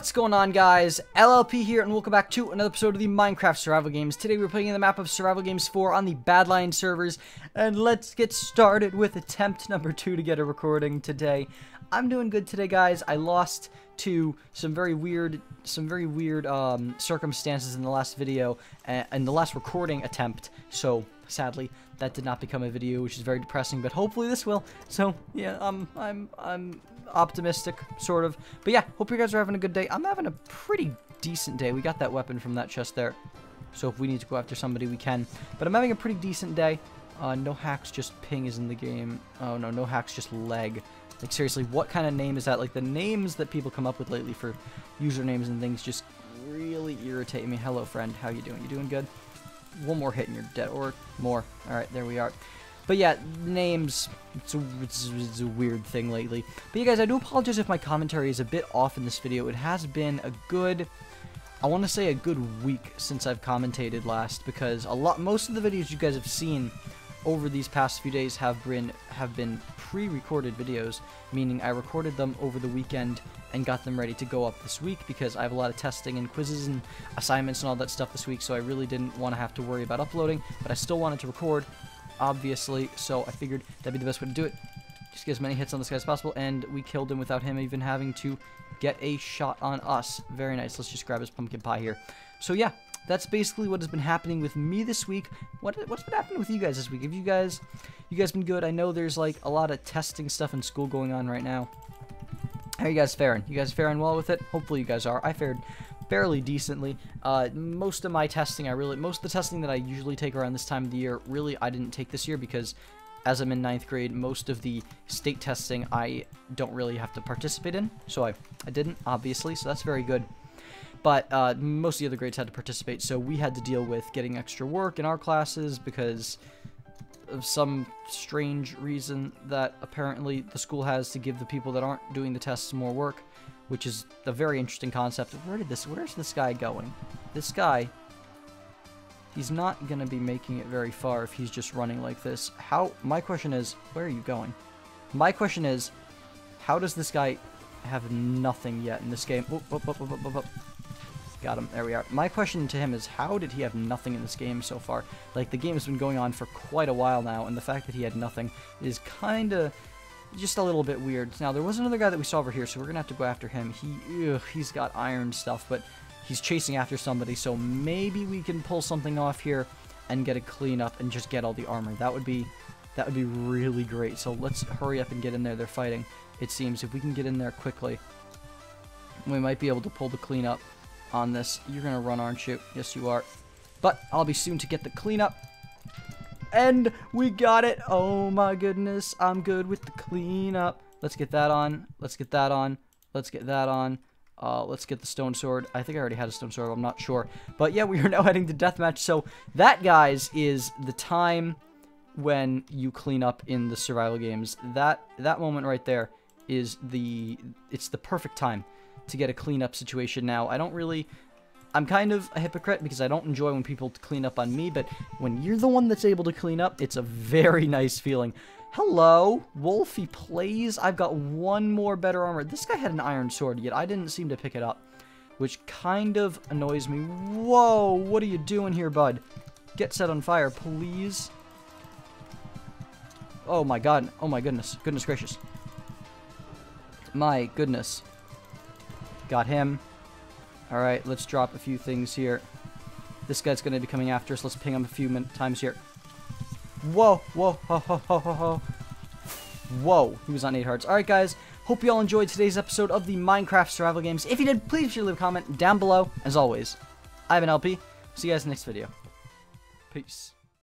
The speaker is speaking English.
What's going on guys? LLP here and welcome back to another episode of the Minecraft Survival Games. Today we're playing in the map of Survival Games 4 on the Badlion servers and let's get started with attempt number 2 to get a recording today. I'm doing good today guys. I lost to some very weird some very weird um, circumstances in the last video and uh, the last recording attempt. So sadly that did not become a video which is very depressing but hopefully this will. So yeah um, I'm I'm optimistic, sort of. But yeah, hope you guys are having a good day. I'm having a pretty decent day. We got that weapon from that chest there. So if we need to go after somebody, we can. But I'm having a pretty decent day. Uh, no hacks, just ping is in the game. Oh no, no hacks, just leg. Like seriously, what kind of name is that? Like the names that people come up with lately for usernames and things just really irritate me. Hello friend, how you doing? You doing good? One more hit and you're dead, or more. Alright, there we are. But yeah, names, it's a, it's, it's a, weird thing lately. But you guys, I do apologize if my commentary is a bit off in this video. It has been a good, I want to say a good week since I've commentated last, because a lot, most of the videos you guys have seen over these past few days have been have been pre-recorded videos, meaning I recorded them over the weekend and got them ready to go up this week because I have a lot of testing and quizzes and assignments and all that stuff this week, so I really didn't want to have to worry about uploading, but I still wanted to record, obviously, so I figured that'd be the best way to do it. Just get as many hits on this guy as possible, and we killed him without him even having to get a shot on us. Very nice. Let's just grab his pumpkin pie here. So yeah, that's basically what has been happening with me this week. What what's been happening with you guys this week? Have you guys you guys been good? I know there's like a lot of testing stuff in school going on right now. How are you guys faring? You guys faring well with it? Hopefully you guys are. I fared fairly decently. Uh, most of my testing, I really, most of the testing that I usually take around this time of the year, really I didn't take this year because as I'm in ninth grade, most of the state testing I don't really have to participate in. So I, I didn't, obviously, so that's very good. But uh, most of the other grades had to participate, so we had to deal with getting extra work in our classes because of some strange reason that apparently the school has to give the people that aren't doing the tests more work which is a very interesting concept. Where did this, where's this guy going? This guy, he's not going to be making it very far if he's just running like this. How, my question is, where are you going? My question is, how does this guy have nothing yet in this game? Oop, oop, oop, Got him. There we are. My question to him is, how did he have nothing in this game so far? Like, the game has been going on for quite a while now, and the fact that he had nothing is kind of just a little bit weird. Now, there was another guy that we saw over here, so we're going to have to go after him. He, ugh, he's got iron stuff, but he's chasing after somebody, so maybe we can pull something off here and get a clean up and just get all the armor. That would be that would be really great. So let's hurry up and get in there. They're fighting, it seems. If we can get in there quickly, we might be able to pull the cleanup on this. You're going to run, aren't you? Yes, you are. But I'll be soon to get the cleanup. And we got it. Oh my goodness. I'm good with the cleanup. Let's get that on. Let's get that on. Let's get that on. Uh, let's get the stone sword. I think I already had a stone sword. I'm not sure. But yeah, we are now heading to deathmatch. So that, guys, is the time when you clean up in the survival games. That that moment right there is the it's the perfect time to get a cleanup situation now. I don't really I'm kind of a hypocrite because I don't enjoy when people clean up on me, but when you're the one that's able to clean up, it's a very nice feeling. Hello, Wolfie plays. I've got one more better armor. This guy had an iron sword, yet I didn't seem to pick it up, which kind of annoys me. Whoa, what are you doing here, bud? Get set on fire, please. Oh my god. Oh my goodness. Goodness gracious. My goodness. Got him. Alright, let's drop a few things here. This guy's going to be coming after us. Let's ping him a few times here. Whoa, whoa, ho, ho, ho, ho, ho. Whoa, he was on 8 hearts. Alright, guys. Hope you all enjoyed today's episode of the Minecraft Survival Games. If you did, please leave a comment down below. As always, I've been LP. See you guys next video. Peace.